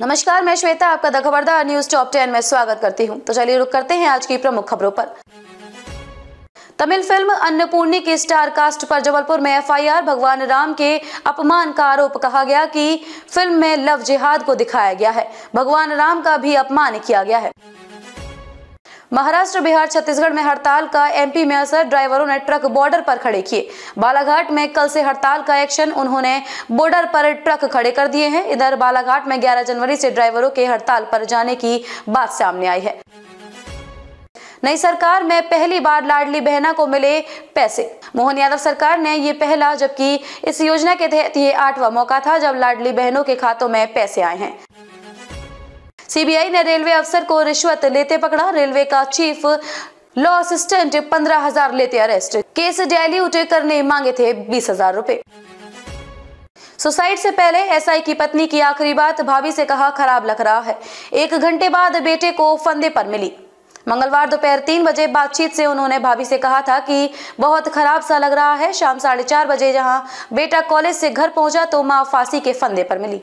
नमस्कार, मैं श्वेता, आपका द खबरदार न्यूज़ टॉप टेन में स्वागत करती हूँ। तो चलिए रुक करते हैं आज की प्रमुख खबरों पर। तमिल फ़िल्म अन्नपूर्णी की स्टार कास्ट पर जबलपुर में एफआईआर, भगवान राम के अपमान का आरोप कहा गया कि फ़िल्म में लव जिहाद को दिखाया गया है। भगवान राम का भी अपमान किया गया है। महाराष्ट्र, बिहार, छत्तीसगढ़ में हड़ताल का एमपी में असर। ड्राइवरों ने ट्रक बॉर्डर पर खड़े किए। बालाघाट में कल से हड़ताल का एक्शन। उन्होंने बॉर्डर पर ट्रक खड़े कर दिए हैं। इधर बालाघाट में 11 जनवरी से ड्राइवरों के हड़ताल पर जाने की बात सामने आई है। नई सरकार में पहली बार लाडली बहना को मिले पैसे। मोहन यादव सरकार ने ये पहला, जबकि इस योजना के तहत ये आठवां मौका था, जब लाडली बहनों के खातों में पैसे आए हैं। सीबीआई ने रेलवे अफसर को रिश्वत लेते पकड़ा। रेलवे का चीफ लॉ असिस्टेंट पंद्रह हज़ार लेते अरेस्ट। केस डायल्यूट करने मांगे थे बीस हज़ार रूपए। सुसाइड से पहले एसआई की पत्नी की आखिरी बात, भाभी से कहा, खराब लग रहा है। एक घंटे बाद बेटे को फंदे पर मिली। मंगलवार दोपहर तीन बजे बातचीत से उन्होंने भाभी से कहा था कि, बहुत खराब सा लग रहा है। शाम साढ़े चार बजे जहाँ बेटा कॉलेज से घर पहुँचा तो माँ फांसी के फंदे पर मिली।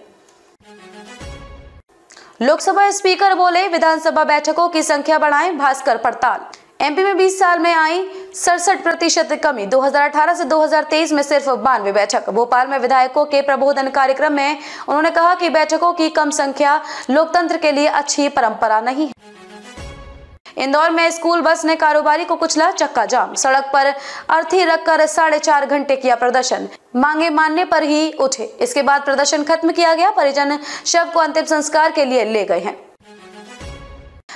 लोकसभा स्पीकर बोले, विधानसभा बैठकों की संख्या बढ़ाएँ भास्कर पड़ताल। एमपी में 20 साल में आई सड़सठ प्रतिशत कमी। 2018 से 2023 में सिर्फ़ बानवे बैठक। भोपाल में विधायकों के प्रबोधन कार्यक्रम में उन्होंने कहा कि बैठकों की कम संख्या लोकतंत्र के लिए अच्छी परंपरा नहीं है। इंदौर में स्कूल, बस ने कारोबारी को कुचला चक्का जाम। सड़क पर अर्थी रखकर साढ़े चार घंटे किया प्रदर्शन। मांगे मानने पर ही उठे। इसके बाद प्रदर्शन खत्म किया गया। परिजन शव को अंतिम संस्कार के लिए ले गए हैं।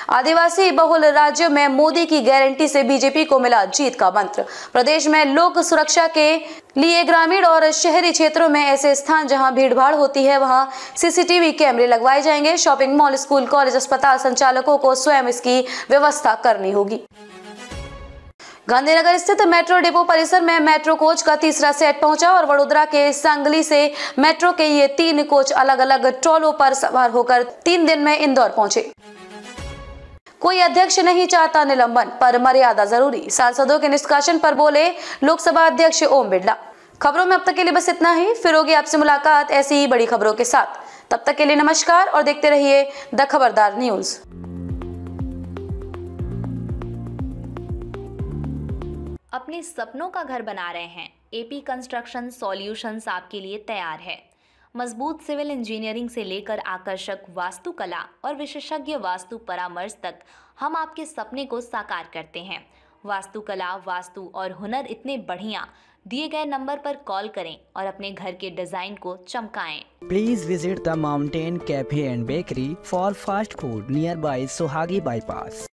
आदिवासी बहुल राज्यों में मोदी की गारंटी से बीजेपी को मिला जीत का मंत्र। प्रदेश में लोक सुरक्षा के लिए ग्रामीण और शहरी क्षेत्रों में ऐसे स्थान जहाँ भीड़भाड़ होती है, वहाँ सीसीटीवी कैमरे लगवाए जाएँगे। शॉपिंग मॉल, स्कूल, कॉलेज, अस्पताल संचालकों को स्वयं इसकी व्यवस्था करनी होगी। गांधीनगर स्थित मेट्रो डिपो परिसर में मेट्रो कोच का तीसरा सेट पहुँचा और वडोदरा के सांगली से मेट्रो के ये तीन कोच अलग अलग ट्रॉलों पर सवार होकर तीन दिन में इंदौर पहुँचे। कोई अध्यक्ष नहीं चाहता निलंबन, पर मर्यादा ज़रूरी। सांसदों के निष्कासन पर बोले लोकसभा अध्यक्ष ओम बिरला। खबरों में अब तक के लिए बस इतना ही। फिर होगी आपसे मुलाकात ऐसी ही बड़ी खबरों के साथ। तब तक के लिए नमस्कार और देखते रहिए द खबरदार न्यूज़। अपने सपनों का घर बना रहे हैं। एपी कंस्ट्रक्शन सॉल्यूशंस आपके लिए तैयार है। मज़बूत सिविल इंजीनियरिंग से लेकर आकर्षक वास्तुकला और विशेषज्ञ वास्तु परामर्श तक हम आपके सपने को साकार करते हैं। वास्तुकला, वास्तु और हुनर इतने बढ़िया। दिए गए नंबर पर कॉल करें और अपने घर के डिज़ाइन को चमकाएँ। Please visit the mountain cafe and bakery for fast food near by Sohagi Bypass.